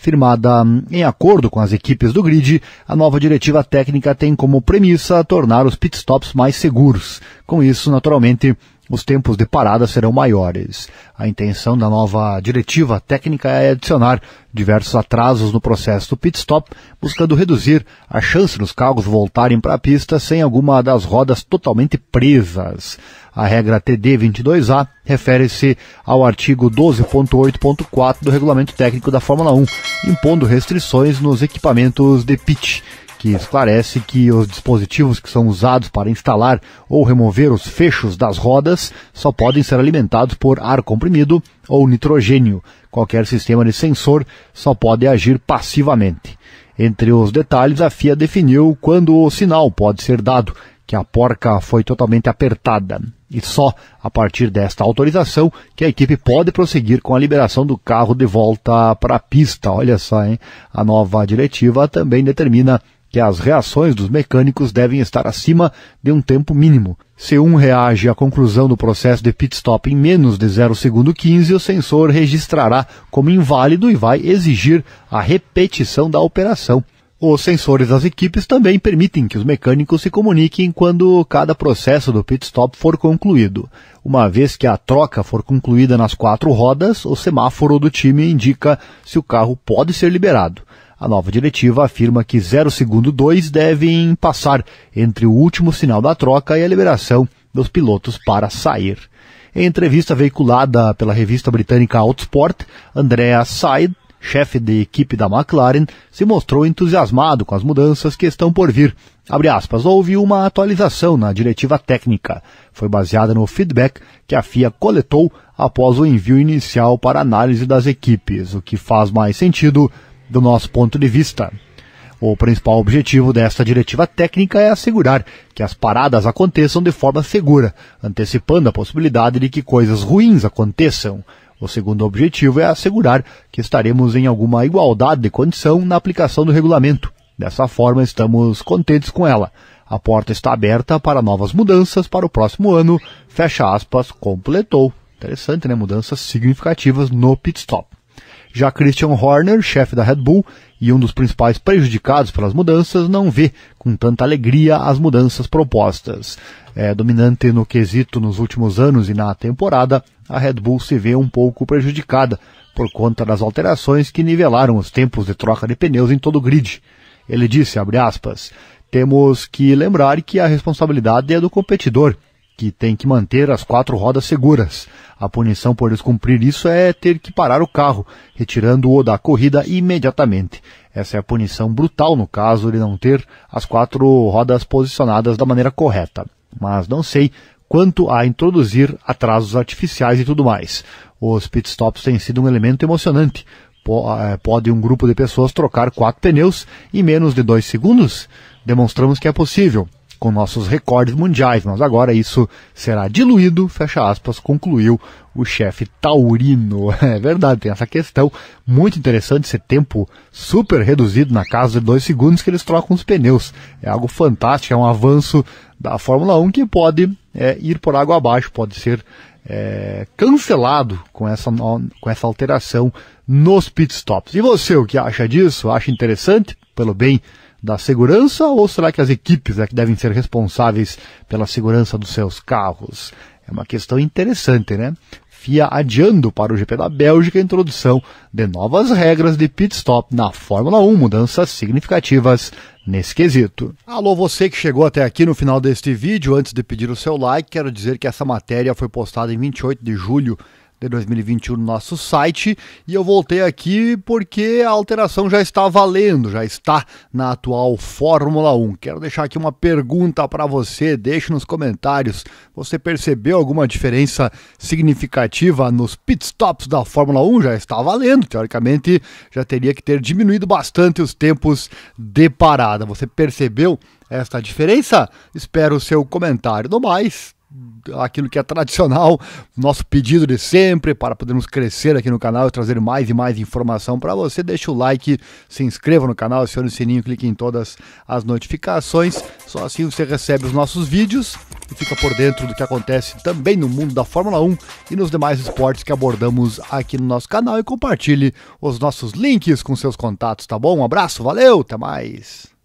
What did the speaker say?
Firmada em acordo com as equipes do grid, a nova diretiva técnica tem como premissa tornar os pitstops mais seguros. Com isso, naturalmente, os tempos de parada serão maiores. A intenção da nova diretiva técnica é adicionar diversos atrasos no processo do pit stop, buscando reduzir a chance dos carros voltarem para a pista sem alguma das rodas totalmente presas. A regra TD22A refere-se ao artigo 12.8.4 do Regulamento Técnico da Fórmula 1, impondo restrições nos equipamentos de pit que esclarece que os dispositivos que são usados para instalar ou remover os fechos das rodas só podem ser alimentados por ar comprimido ou nitrogênio. Qualquer sistema de sensor só pode agir passivamente. Entre os detalhes, a FIA definiu quando o sinal pode ser dado, que a porca foi totalmente apertada. E só a partir desta autorização que a equipe pode prosseguir com a liberação do carro de volta para a pista. Olha só, hein? A nova diretiva também determina que as reações dos mecânicos devem estar acima de um tempo mínimo. Se um reage à conclusão do processo de pit stop em menos de 0 segundo 15, o sensor registrará como inválido e vai exigir a repetição da operação. Os sensores das equipes também permitem que os mecânicos se comuniquem quando cada processo do pit stop for concluído. Uma vez que a troca for concluída nas quatro rodas, o semáforo do time indica se o carro pode ser liberado. A nova diretiva afirma que 0 segundo 2 devem passar entre o último sinal da troca e a liberação dos pilotos para sair. Em entrevista veiculada pela revista britânica Autosport, Andrea Said, chefe de equipe da McLaren, se mostrou entusiasmado com as mudanças que estão por vir. Aspas, houve uma atualização na diretiva técnica. Foi baseada no feedback que a FIA coletou após o envio inicial para análise das equipes, o que faz mais sentido do nosso ponto de vista. O principal objetivo desta diretiva técnica é assegurar que as paradas aconteçam de forma segura, antecipando a possibilidade de que coisas ruins aconteçam. O segundo objetivo é assegurar que estaremos em alguma igualdade de condição na aplicação do regulamento. Dessa forma, estamos contentes com ela. A porta está aberta para novas mudanças para o próximo ano. Fecha aspas, completou. Interessante, né? Mudanças significativas no pit stop. Já Christian Horner, chefe da Red Bull e um dos principais prejudicados pelas mudanças, não vê com tanta alegria as mudanças propostas. É, dominante no quesito nos últimos anos e na temporada, a Red Bull se vê um pouco prejudicada por conta das alterações que nivelaram os tempos de troca de pneus em todo o grid. Ele disse, aspas, temos que lembrar que a responsabilidade é do competidor que tem que manter as quatro rodas seguras. A punição por descumprir isso é ter que parar o carro, retirando-o da corrida imediatamente. Essa é a punição brutal no caso de não ter as quatro rodas posicionadas da maneira correta. Mas não sei quanto a introduzir atrasos artificiais e tudo mais. Os pitstops têm sido um elemento emocionante. Eh, pode um grupo de pessoas trocar quatro pneus em menos de dois segundos? Demonstramos que é possível com nossos recordes mundiais, mas agora isso será diluído, fecha aspas, concluiu o chefe taurino. É verdade, tem essa questão muito interessante, esse tempo super reduzido na casa de dois segundos que eles trocam os pneus. É algo fantástico, é um avanço da Fórmula 1 que pode é, ir por água abaixo, pode ser é, cancelado com essa, com essa alteração nos pitstops. E você, o que acha disso? Acha interessante? Pelo bem da segurança ou será que as equipes é que devem ser responsáveis pela segurança dos seus carros? É uma questão interessante, né? FIA adiando para o GP da Bélgica a introdução de novas regras de pit stop na Fórmula 1, mudanças significativas nesse quesito. Alô, você que chegou até aqui no final deste vídeo, antes de pedir o seu like, quero dizer que essa matéria foi postada em 28 de julho de 2021 no nosso site e eu voltei aqui porque a alteração já está valendo, já está na atual Fórmula 1. Quero deixar aqui uma pergunta para você, deixe nos comentários. Você percebeu alguma diferença significativa nos pitstops da Fórmula 1? Já está valendo, teoricamente já teria que ter diminuído bastante os tempos de parada. Você percebeu esta diferença? Espero o seu comentário. No mais, aquilo que é tradicional, nosso pedido de sempre para podermos crescer aqui no canal e trazer mais e mais informação para você. Deixa o like, se inscreva no canal, acione o sininho, clique em todas as notificações. Só assim você recebe os nossos vídeos e fica por dentro do que acontece também no mundo da Fórmula 1 e nos demais esportes que abordamos aqui no nosso canal e compartilhe os nossos links com seus contatos, tá bom? Um abraço, valeu, até mais.